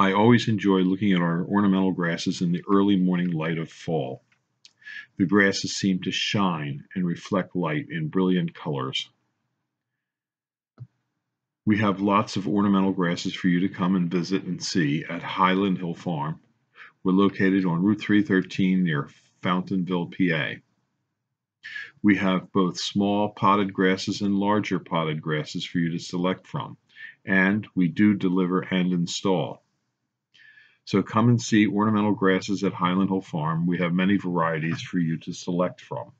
I always enjoy looking at our ornamental grasses in the early morning light of fall. The grasses seem to shine and reflect light in brilliant colors. We have lots of ornamental grasses for you to come and visit and see at Highland Hill Farm. We're located on Route 313 near Fountainville, PA. We have both small potted grasses and larger potted grasses for you to select from, and we do deliver and install. So come and see ornamental grasses at Highland Hill Farm. We have many varieties for you to select from.